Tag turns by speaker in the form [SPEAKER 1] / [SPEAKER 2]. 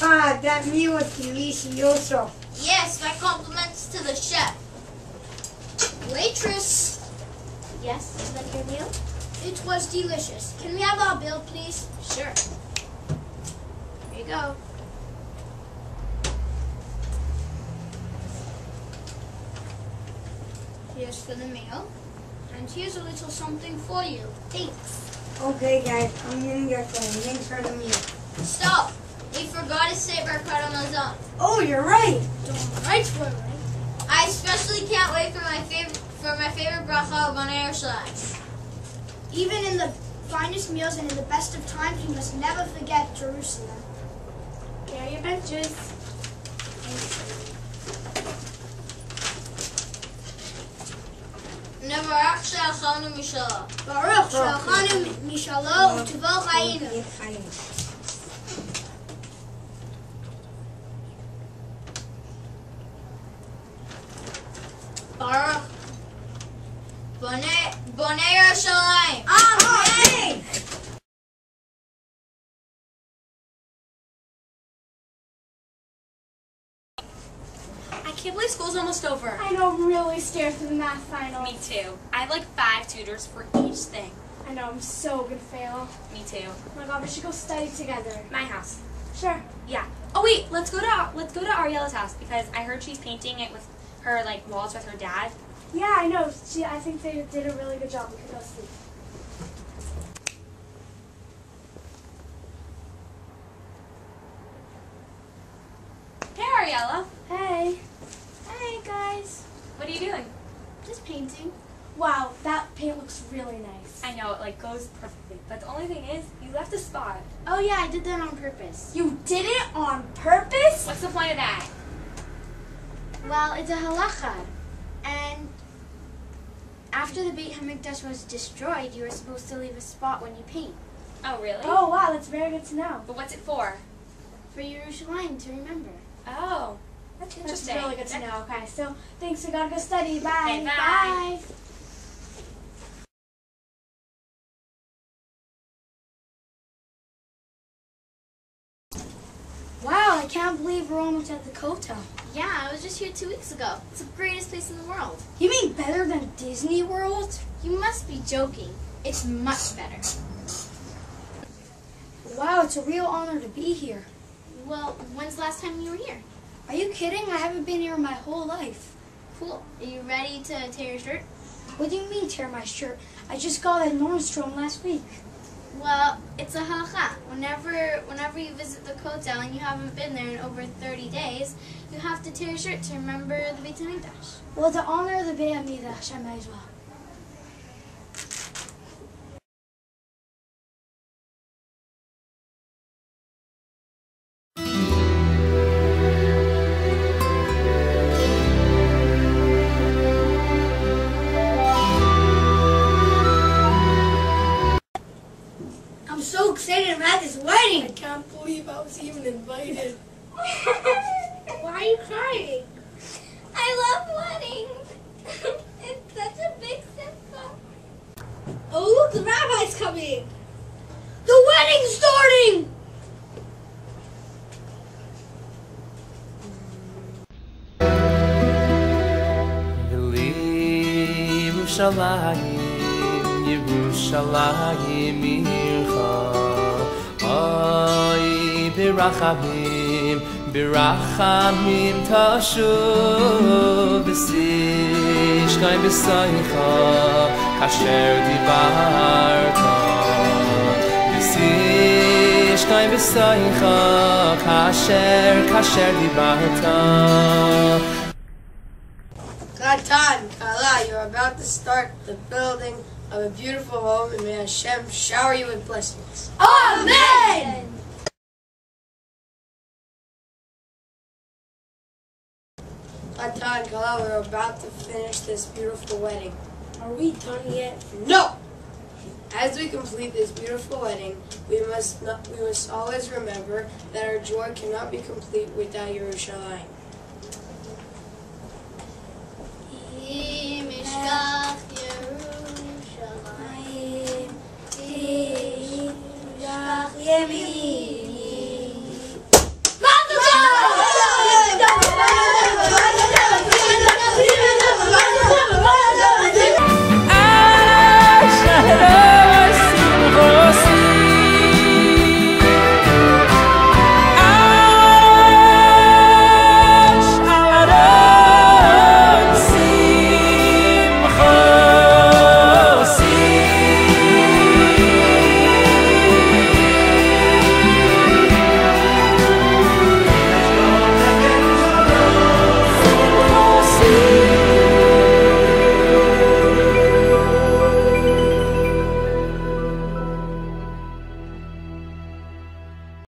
[SPEAKER 1] God, that meal was delicioso.
[SPEAKER 2] Yes, my compliments to the chef. Waitress.
[SPEAKER 3] Yes, is that your meal?
[SPEAKER 2] It was delicious. Can we have our bill, please?
[SPEAKER 3] Sure. Here you go.
[SPEAKER 2] Here's for the meal. And here's a little something for you.
[SPEAKER 3] Thanks.
[SPEAKER 1] Okay, guys, I'm gonna get going. Thanks for the meal.
[SPEAKER 2] Stop! We forgot to say Birkat
[SPEAKER 1] Oh, you're right.
[SPEAKER 2] Right for right. I especially can't wait for my favorite for my favorite bracha of Bonei Yerushalayim. Even in the finest meals and in the best of times, you must never forget Jerusalem.
[SPEAKER 3] Here are your benches.
[SPEAKER 2] Nevarach she'achanu mishala.
[SPEAKER 1] Baruch
[SPEAKER 2] Baruch she'achanu mishalo u'tuvo Bonei Bonei Yerushalayim.
[SPEAKER 1] Amen.
[SPEAKER 4] Oh, I can't believe school's almost over.
[SPEAKER 5] I know, I'm really scared for the math final.
[SPEAKER 4] Me too. I have like five tutors for each thing.
[SPEAKER 5] I know, I'm so gonna fail.
[SPEAKER 4] Me too.
[SPEAKER 5] Oh my god, we should go study together.
[SPEAKER 4] My house.
[SPEAKER 5] Sure.
[SPEAKER 4] Yeah. Oh wait, let's go to let's go to Ariella's house because I heard she's painting it with her like walls with her dad.
[SPEAKER 5] Yeah, I know. She, I think they did a really good job. We could go see.
[SPEAKER 4] Hey Ariella.
[SPEAKER 5] Hey.
[SPEAKER 2] Hey guys.
[SPEAKER 4] What are you doing?
[SPEAKER 2] Just painting.
[SPEAKER 5] Wow, that paint looks really nice.
[SPEAKER 4] I know it like goes perfectly, but the only thing is you left a spot.
[SPEAKER 2] Oh yeah, I did that on purpose.
[SPEAKER 5] You did it on purpose?
[SPEAKER 4] What's the point of that?
[SPEAKER 2] Well, it's a halacha, and after the Beit Hamikdash was destroyed, you were supposed to leave a spot when you paint
[SPEAKER 4] Oh really?
[SPEAKER 5] Oh wow, that's very good to know.
[SPEAKER 4] But what's it for?
[SPEAKER 2] for Yerushalayim to remember.
[SPEAKER 4] Oh, that's interesting.
[SPEAKER 5] That's really good to know. Okay, so thanks. We gotta go study. Bye.
[SPEAKER 4] Okay, bye.
[SPEAKER 2] Wow, I can't believe we're almost at the Kotel. Yeah, I was just here two weeks ago. It's the greatest place in the world.
[SPEAKER 1] You mean better than Disney World?
[SPEAKER 2] You must be joking. It's much better.
[SPEAKER 1] Wow, it's a real honor to be here.
[SPEAKER 2] Well, when's the last time you were here?
[SPEAKER 1] Are you kidding? I haven't been here my whole life.
[SPEAKER 2] Cool. Are you ready to tear your shirt?
[SPEAKER 1] What do you mean tear my shirt? I just got at Nordstrom last week.
[SPEAKER 2] Well, it's a halacha. Whenever whenever you visit the Kotel and you haven't been there in over 30 days, you have to tear your shirt to remember the Beit HaMikdash.
[SPEAKER 1] Well, to honor of the Beit HaMikdash, I might as well.
[SPEAKER 5] Believe I even invited.
[SPEAKER 2] Why are you crying? I love weddings. it's such a big simcha.
[SPEAKER 1] Oh, look, the rabbi's coming. The wedding's starting.
[SPEAKER 6] Yerushalayim, Yerushalayim Ircha Oy, Birachamim, Birachamim Tashuv B'sishkai B'soicha Kasher Dibarta B'sishkai B'soicha Kasher, Kasher Dibarta
[SPEAKER 1] Chatan, Kala, you're about to start the building of a beautiful home, and may Hashem shower you with blessings.
[SPEAKER 5] Amen.
[SPEAKER 1] Chatan, Kala, we're about to finish this beautiful wedding. Are we done yet? No! As we complete this beautiful wedding, we must not, we must always remember that our joy cannot be complete without Yerushalayim.